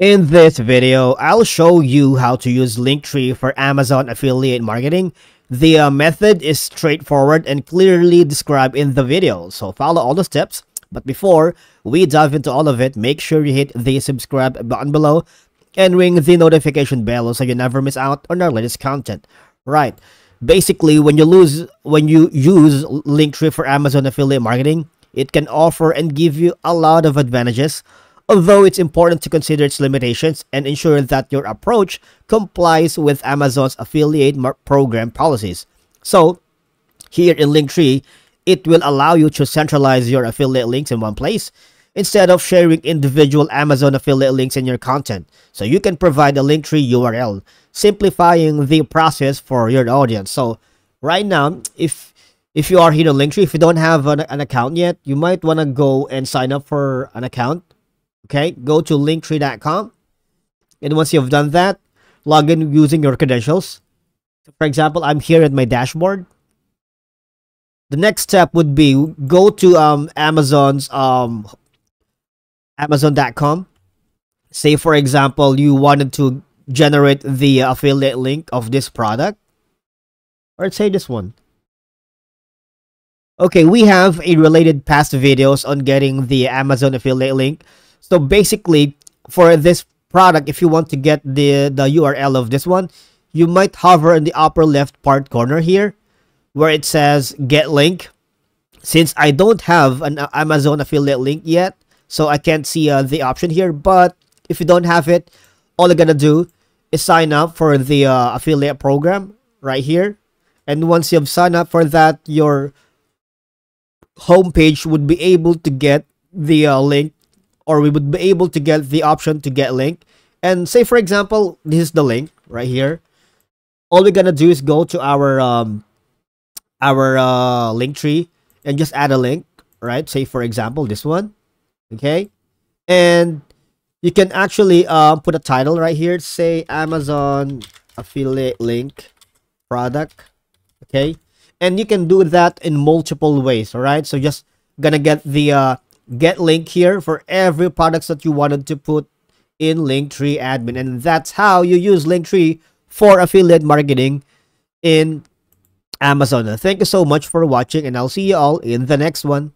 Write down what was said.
In this video, I'll show you how to use Linktree for Amazon affiliate marketing. The uh, method is straightforward and clearly described in the video, so follow all the steps. But before we dive into all of it, make sure you hit the subscribe button below and ring the notification bell so you never miss out on our latest content. Right. Basically, when you lose when you use Linktree for Amazon affiliate marketing, it can offer and give you a lot of advantages although it's important to consider its limitations and ensure that your approach complies with Amazon's affiliate program policies. So, here in Linktree, it will allow you to centralize your affiliate links in one place instead of sharing individual Amazon affiliate links in your content. So you can provide a Linktree URL, simplifying the process for your audience. So right now, if if you are here in Linktree, if you don't have an, an account yet, you might want to go and sign up for an account Okay, go to linktree.com. And once you've done that, log in using your credentials. For example, I'm here at my dashboard. The next step would be go to um, Amazon's um, Amazon.com. Say, for example, you wanted to generate the affiliate link of this product. Or say this one. Okay, we have a related past videos on getting the Amazon affiliate link. So basically, for this product, if you want to get the, the URL of this one, you might hover in the upper left part corner here where it says get link. Since I don't have an Amazon affiliate link yet, so I can't see uh, the option here. But if you don't have it, all you're gonna do is sign up for the uh, affiliate program right here. And once you've signed up for that, your homepage would be able to get the uh, link or we would be able to get the option to get link. And say, for example, this is the link right here. All we're gonna do is go to our um, our uh, Linktree and just add a link, right? Say, for example, this one, okay? And you can actually uh, put a title right here. Say Amazon affiliate link product, okay? And you can do that in multiple ways, all right? So just gonna get the uh, get link here for every products that you wanted to put in Linktree admin. And that's how you use Linktree for affiliate marketing in Amazon. Thank you so much for watching and I'll see you all in the next one.